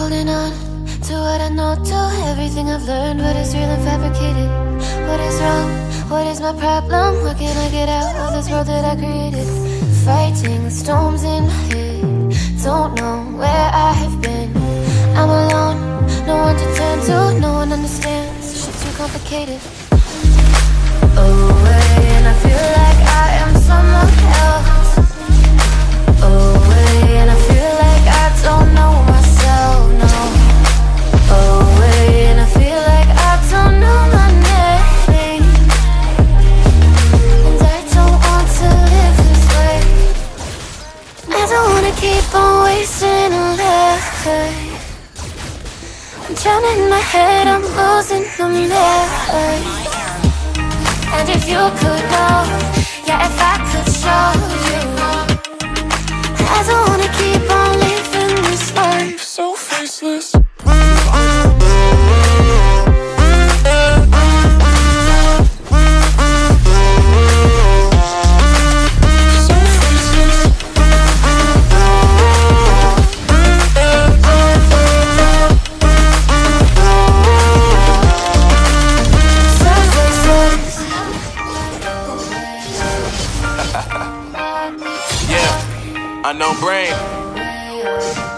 Holding on to what I know, to everything I've learned, what is real and fabricated. What is wrong? What is my problem? What can I get out of this world that I created? Fighting the storms in my head. Don't know where I have been. I'm alone, no one to turn to, no one understands. Shit's too complicated. Oh, Away, and I feel like I am someone else. And if you could know, yeah, if I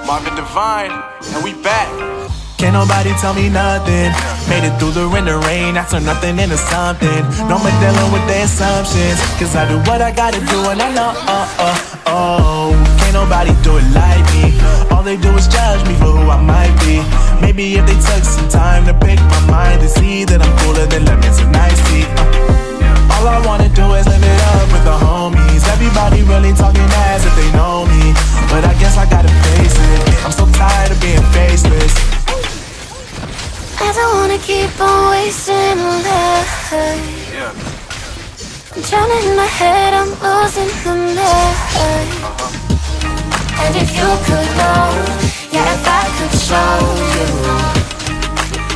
Marvin Divine, and we back. Can't nobody tell me nothing. Made it through the rain, the rain. I turn nothing into something. No more dealing with the assumptions. Cause I do what I gotta do and I know, oh, oh, oh. Can't nobody do it like me. All they do is judge me for who I might be. Maybe if they took some time to pick my mind to see that I'm cooler than lemons and iced tea. All I wanna do is live it up with the homies. Everybody really talking as if they know me. But I guess I gotta keep on wasting life. I'm drowning in my head, I'm losing the light. And if you could know, yeah, if I could show you,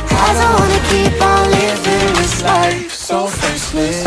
I don't wanna keep on living this life so faceless.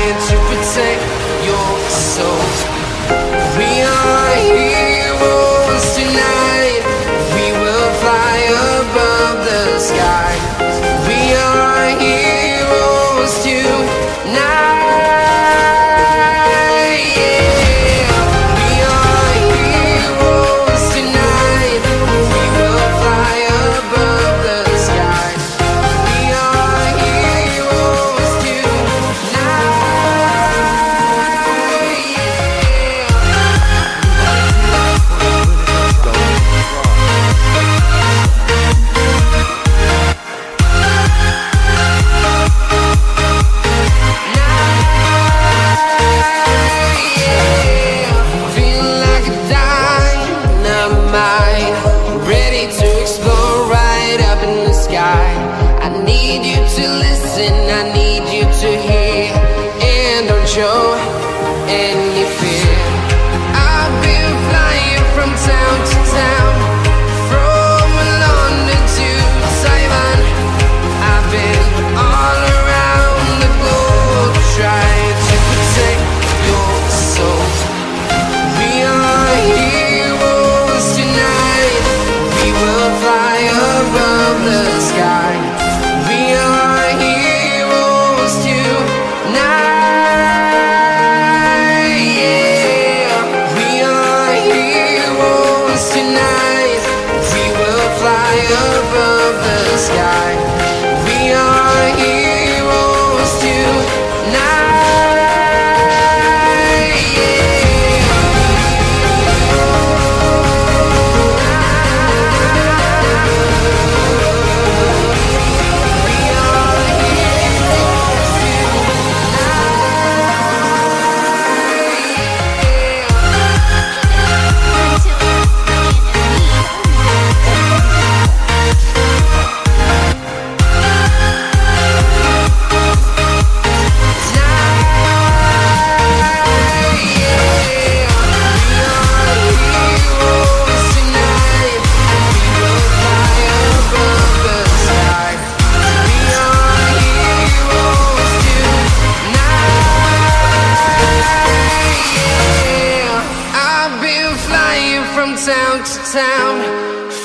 town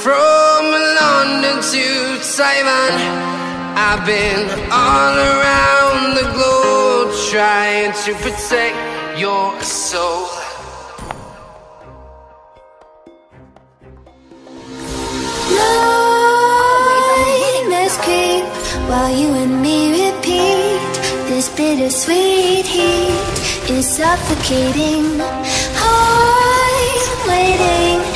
from London to Taiwan. I've been all around the globe trying to protect your soul. Nightmares creep while you and me repeat. This bittersweet heat is suffocating. I'm waiting